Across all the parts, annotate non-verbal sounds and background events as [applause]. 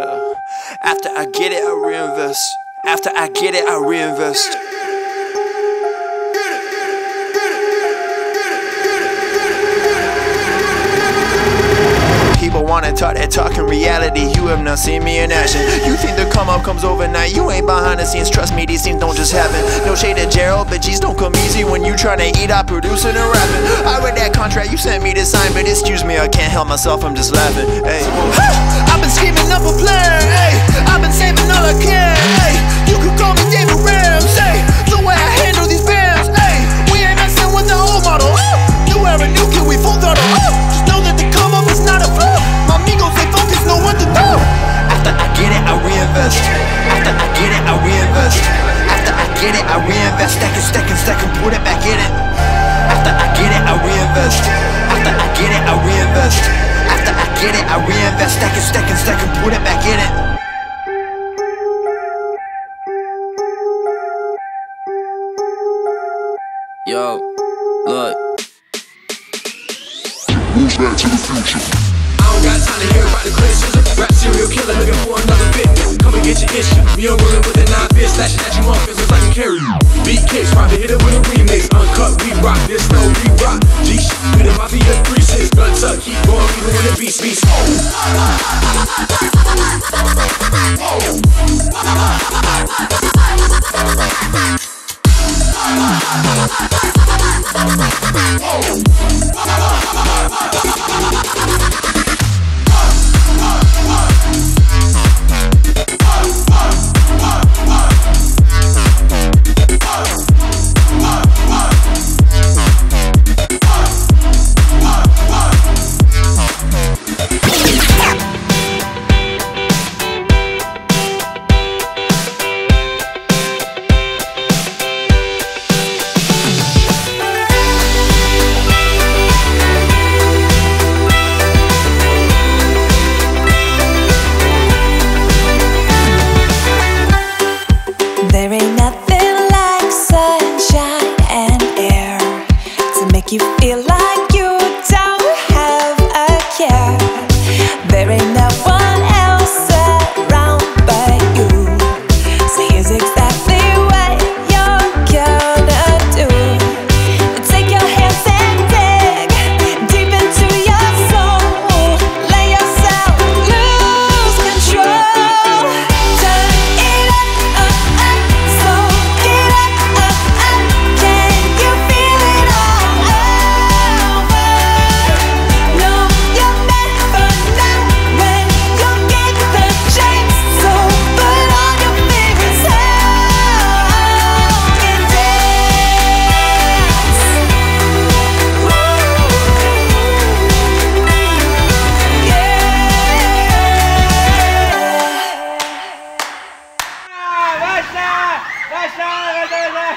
After I get it, I reinvest. After I get it, I reinvest. People wanna talk that talk in reality. You have not seen me in action. You think the come up comes overnight. You ain't behind the scenes. Trust me, these things don't just happen. No shade to Gerald, but G's don't come easy when you tryna eat out producing and rapping. I read that contract you sent me to sign, but excuse me, I can't help myself. I'm just laughing. Hey, [laughs] get it, I reinvest. Stack and stack and stack and put it back in it. After I get it, I reinvest. After I get it, I reinvest. After I get it, I reinvest. Stack and stack and stack and put it back in it. Yo, look. Move back to the future. I don't got time to hear about the criticism. Rap serial hit it with a remix. Uncut, we rock, this no re rock. G shit, we the mafia three six. Gun tuck, keep going, even when the beats beats. There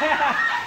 Yeah. [laughs]